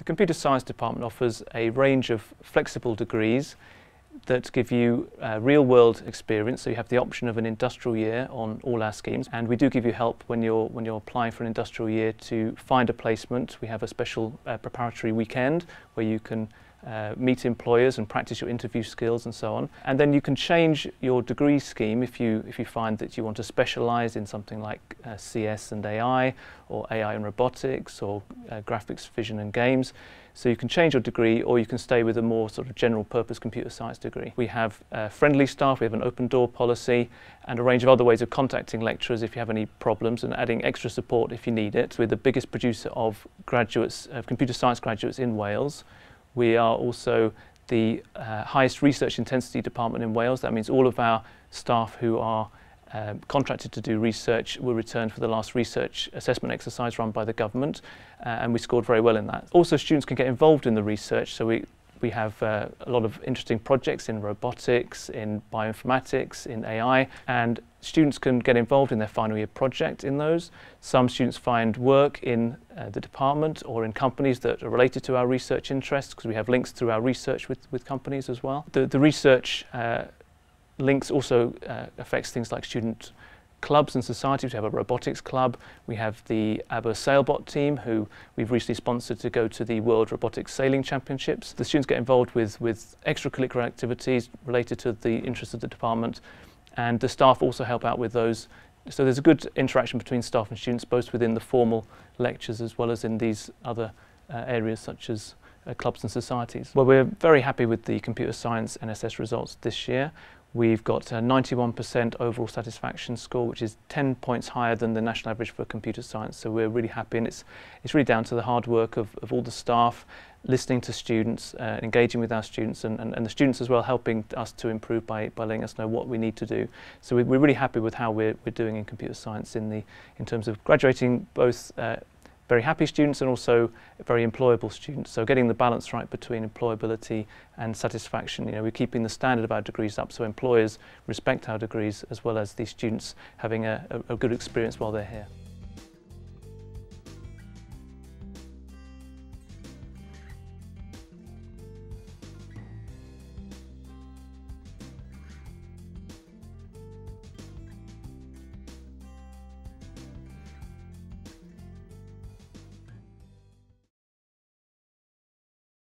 The Computer Science Department offers a range of flexible degrees that give you uh, real world experience. So you have the option of an industrial year on all our schemes. And we do give you help when you're, when you're applying for an industrial year to find a placement. We have a special uh, preparatory weekend where you can uh, meet employers and practice your interview skills and so on. And then you can change your degree scheme if you, if you find that you want to specialise in something like uh, CS and AI or AI and robotics or uh, graphics, vision and games. So you can change your degree or you can stay with a more sort of general purpose computer science degree. We have uh, friendly staff, we have an open door policy and a range of other ways of contacting lecturers if you have any problems and adding extra support if you need it. We're the biggest producer of graduates, of computer science graduates in Wales. We are also the uh, highest research intensity department in Wales. That means all of our staff who are um, contracted to do research were returned for the last research assessment exercise run by the government uh, and we scored very well in that. Also students can get involved in the research so we we have uh, a lot of interesting projects in robotics, in bioinformatics, in AI, and students can get involved in their final year project in those. Some students find work in uh, the department or in companies that are related to our research interests because we have links through our research with, with companies as well. The, the research uh, links also uh, affects things like student clubs and societies. We have a robotics club. We have the Aber Sailbot team, who we've recently sponsored to go to the World Robotics Sailing Championships. The students get involved with, with extracurricular activities related to the interests of the department, and the staff also help out with those. So there's a good interaction between staff and students, both within the formal lectures as well as in these other uh, areas such as uh, clubs and societies. Well, we're very happy with the computer science NSS results this year. We've got a 91% overall satisfaction score, which is 10 points higher than the national average for computer science. So we're really happy, and it's, it's really down to the hard work of, of all the staff, listening to students, uh, engaging with our students, and, and, and, the students as well helping us to improve by, by letting us know what we need to do. So we, we're really happy with how we're, we're doing in computer science in, the, in terms of graduating both uh, very happy students and also very employable students. So getting the balance right between employability and satisfaction. You know, we're keeping the standard of our degrees up so employers respect our degrees as well as the students having a, a, a good experience while they're here.